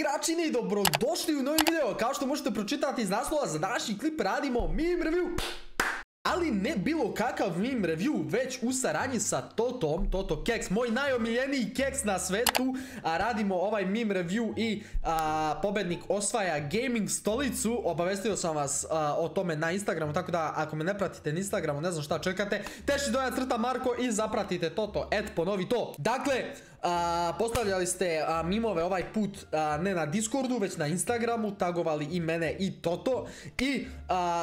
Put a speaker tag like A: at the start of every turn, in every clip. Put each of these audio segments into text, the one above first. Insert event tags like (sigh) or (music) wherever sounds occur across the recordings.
A: igračine i dobrodošli u novi video. Kao što možete pročitati iz naslova za današnji klip radimo meme review. Ali ne bilo kakav meme review, već u saradnji sa Totom, Toto Keks, moj najomiljeniji keks na svetu, a radimo ovaj meme review i pobednik osvaja gaming stolicu, obavestio sam vas o tome na Instagramu, tako da ako me ne pratite na Instagramu, ne znam šta čekate, teši doja crta Marko i zapratite Toto, et ponovi to. Dakle, postavljali ste a, mimove ovaj put ne na Discordu, već na Instagramu, tagovali i mene i Toto. I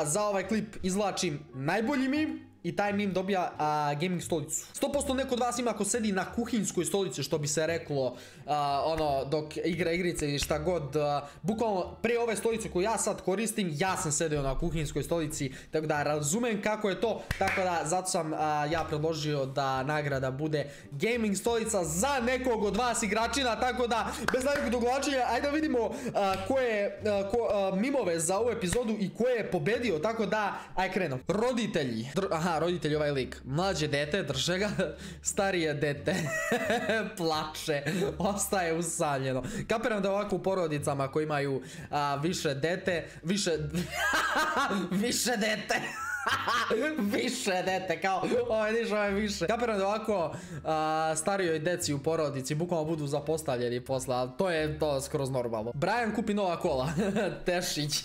A: za ovaj klip izvlačim najbolji mim i taj mim dobija gaming stolicu. 100% neko od vas ima ko sedi na kuhinskoj stolici što bi se reklo ono dok igra igrice ili šta god. Bukvalno pre ove stolice koju ja sad koristim ja sam sedio na kuhinskoj stolici tako da razumem kako je to tako da zato sam ja predložio da nagrada bude gaming stolica za nekog od vas igračina tako da bez najvećeg doglačenja ajde vidimo koje ko, mimove za ovu epizodu i koje je pobedio tako da aj krenemo. Roditelji. Aha roditelj ovaj lik. Mlađe dete, drže ga. (laughs) Starije dete. (laughs) Plače. Ostaje usaljeno. Kapiram da ovako u porodicama koji imaju više dete, više... (laughs) više dete. (laughs) više dete, kao, ovo vidiš, ovo je više. Kapiram da ovako a, starijoj deci u porodici bukvalno budu zapostavljeni posle, ali to je to skroz normalno. Brian kupi nova kola, (laughs) Tešić.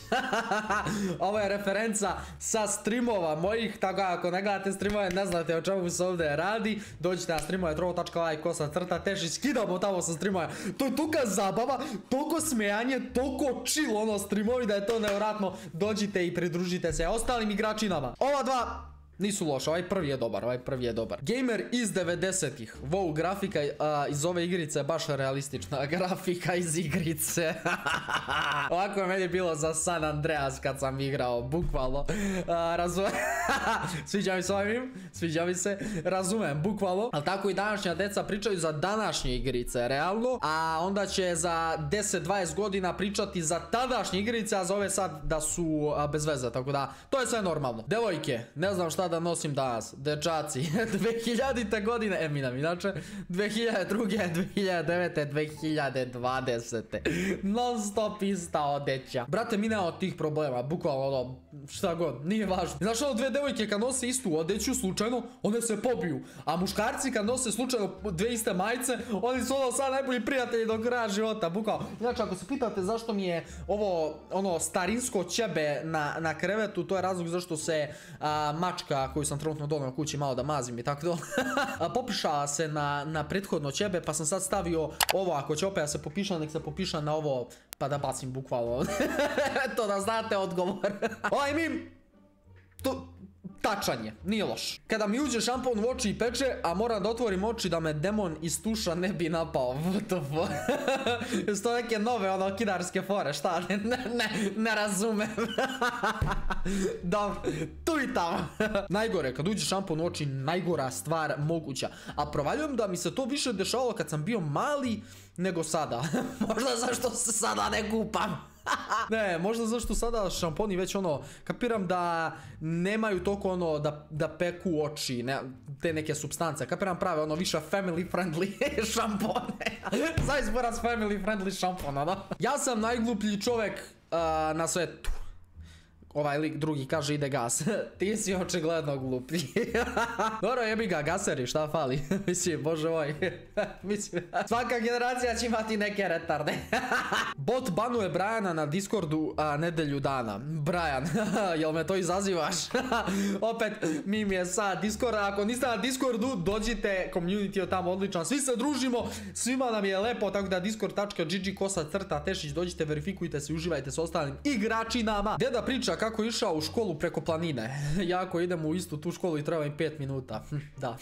A: (laughs) ovo je referenca sa streamova mojih, tako ako ne gledate streamove, ne znate o čemu se ovdje radi, dođite na streamove trovo.like kosa crta Tešić, skidamo tamo sa streamova. To je toka zabava, toliko smejanje, toliko chill ono streamovi da je to nevratno. Dođite i pridružite se ostalim igračinama. 哦我操 nisu loša, ovaj prvi je dobar, ovaj prvi je dobar. Gamer iz 90-ih. Wow, grafika iz ove igrice je baš realistična. (laughs) Grafika iz igrice. (laughs) Ovako je meni bilo za San Andreas kad sam igrao, bukvalno. (laughs) Sviđa mi se ovaj mim, sviđa mi se. Razumem, bukvalno. Ali tako i današnja deca pričaju za današnje igrice, realno. A onda će za 10-20 godina pričati za tadašnje igrice, a ove sad da su a, bez veze. Tako da, to je sve normalno. Devojke, ne znam šta da nosim danas. Dečaci, (laughs) 2000. godine, e minam, inače, 2002. 2009. 2020. Non stop ista odeća. Brate, mi od tih problema, bukvalno ono, šta god, nije važno. Znaš ono, dve devojke kad nose istu odeću, slučajno, one se pobiju. A muškarci kad nose slučajno dve iste majice, oni su ono sad najbolji prijatelji do kraja života, bukvalno. Znači, ako se pitate zašto mi je ovo, ono, starinsko ćebe na, krevetu, to je razlog zašto se mačka koju sam trenutno donio kući malo da mazim i tako da (laughs) popišala se na, prethodno ćebe pa sam sad stavio ovo ako će opet da se popiša nek se popiša na ovo pa da bacim bukvalno (laughs) to da znate odgovor (laughs) ovaj mim to, tačan je, nije loš. Kada mi uđe šampon u oči i peče, a moram da otvorim oči da me demon iz tuša ne bi napao. (laughs) What the fuck? (laughs) Sto neke nove ono kidarske fore, šta? (laughs) Ne, ne, ne, razumem. Dobro, tu i tamo. Najgore, kad uđe šampon u oči, najgora stvar moguća. A provaljujem da mi se to više dešavalo kad sam bio mali nego sada. Možda zašto se sada ne kupam. Ne, možda zašto sada šamponi već ono, kapiram da nemaju toliko ono da, da peku oči, ne, te neke substance, kapiram prave ono više family friendly (laughs) šampone. (laughs) Zavis moram family friendly šampona, da? Ja sam najgluplji čovek uh, na svetu. Ovaj lik drugi kaže ide gas. (laughs) Ti si očigledno glupi. (laughs) Dobro, jebi ga, gaseri, šta fali? (laughs) Mislim, bože moj. Mislim, svaka generacija će imati neke retarde. Bot banuje Brajana na Discordu a, nedelju dana. Brian, jel me to izazivaš? Opet, mi mi je sa Discorda. Ako niste na Discordu, dođite, community je tamo odličan. Svi se družimo, svima nam je lepo, tako da discord.gg kosa crta tešić, dođite, verifikujte se, uživajte s ostalim igračinama. Deda priča kako išao u školu preko planine. (laughs) Ja ako idem u istu tu školu i treba im 5 minuta. da.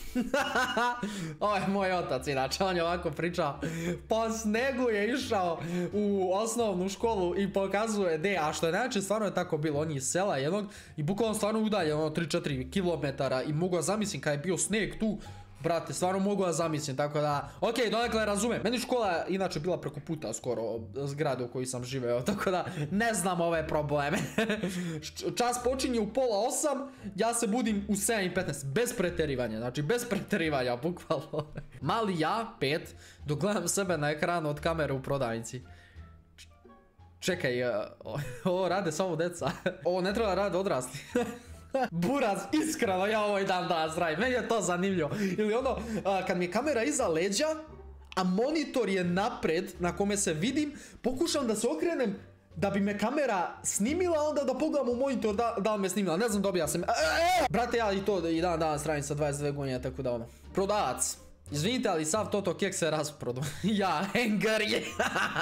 A: (laughs) Ovo je moj otac inače, on je ovako pričao. Po snegu je išao u osnovnu školu i pokazuje de, a što je najče stvarno je tako bilo. On je iz sela jednog i bukvalno stvarno udalje ono 3-4 km i mogu zamislim kad je bio sneg tu Brate, stvarno mogu da zamislim, tako da... Ok, donekle razumem. Meni škola inače bila preko puta skoro zgrade u kojoj sam živeo, (laughs) tako da ne znam ove probleme. (laughs) Čas počinje u pola osam, ja se budim u 7.15, bez preterivanja, znači bez preterivanja, (laughs) bukvalno. Mali ja, pet, dok gledam sebe na ekranu od kamere u prodavnici. Čekaj, uh, ovo rade samo deca. Ovo ne treba rade odrasli. Buraz, iskreno, ja ovo i dan danas radim. Meni je to zanimljivo. Ili ono, kad mi je kamera iza leđa, a monitor je napred na kome se vidim, pokušam da se okrenem da bi me kamera snimila, onda da pogledam u monitor da, li me snimila. Ne znam, dobija sam. E, e, Brate, ja i to i dan danas radim sa 22 godina, tako da ono. Prodavac. Izvinite, ali sav Toto kek se rasprodu. (laughs) ja, Hengar je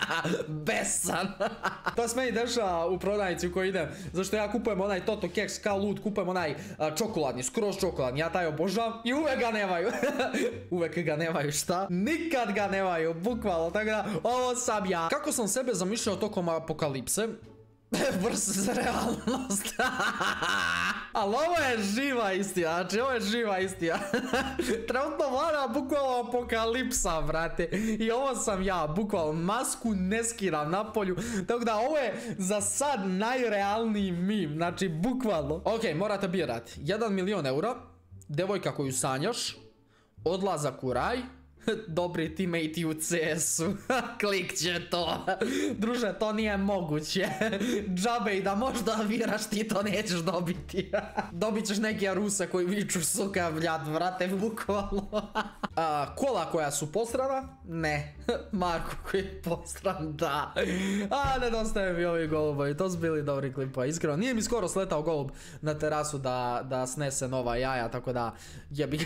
A: (laughs) besan. (laughs) to se meni dešava u prodavnici u kojoj idem. Zašto ja kupujem onaj Toto keks kao lud, kupujem onaj čokoladni, skroz čokoladni. Ja taj obožavam i uvek ga nemaju. uvek ga nemaju, šta? Nikad ga nemaju, bukvalno. Tako da, ovo sam ja. Kako sam sebe zamišljao tokom apokalipse? (laughs) Vrst realnost. (laughs) Ali ovo je živa istina, znači ovo je živa istina. (laughs) Trenutno vlada bukvalno apokalipsa, brate. I ovo sam ja, bukvalno masku ne skiram na polju. Tako da ovo je za sad najrealniji mim, znači bukvalno. Ok, morate birati. 1 milion eura, devojka koju sanjaš, odlazak u raj, (laughs) dobri teammate u CS-u. (laughs) Klik će to. (laughs) Druže, to nije moguće. Džabe i da možda viraš ti to nećeš dobiti. Dobit ćeš neke Ruse koji viču suka vljad, vrate, bukvalno. A, kola koja su postrana? Ne. Marko koji je postran, da. A, nedostaje mi ovi golubovi. To su bili dobri klipa, iskreno. Nije mi skoro sletao golub na terasu da, da snese nova jaja, tako da jebi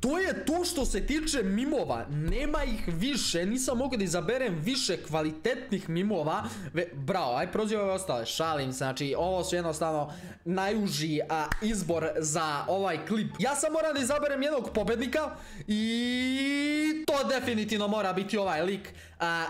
A: to je to što se tiče mimova, nema ih više, nisam mogao da izaberem više kvalitetnih mimova, bravo, aj prođe ove ostale, šalim se, znači ovo su jednostavno najuži izbor za ovaj klip. Ja sam moram da izaberem jednog pobednika i to definitivno mora biti ovaj lik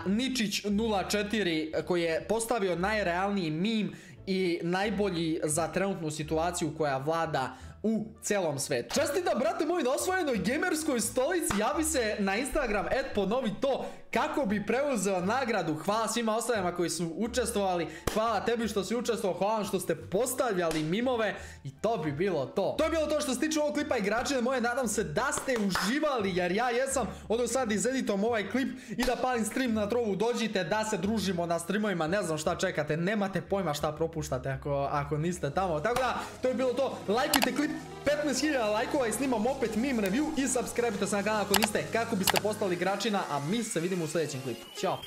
A: Ničić 04 koji je postavio najrealniji mim i najbolji za trenutnu situaciju koja vlada u celom svetu. Čestitam, brate moj, na osvojenoj gamerskoj stolici. Javi se na Instagram, et ponovi to kako bi preuzeo nagradu. Hvala svima ostalima koji su učestvovali. Hvala tebi što si učestvovao. Hvala što ste postavljali mimove. I to bi bilo to. To je bilo to što se tiče ovog klipa igračine moje. Nadam se da ste uživali jer ja jesam. Odo sad izeditom ovaj klip i da palim stream na trovu. Dođite da se družimo na streamovima. Ne znam šta čekate. Nemate pojma šta propuštate ako, ako niste tamo. Tako da, to je bilo to. Lajkujte klip 15.000 lajkova i snimam opet meme review i subscribe se na kanal ako niste kako biste postali igračina, a mi se vidimo u sljedećem klipu. Ćao!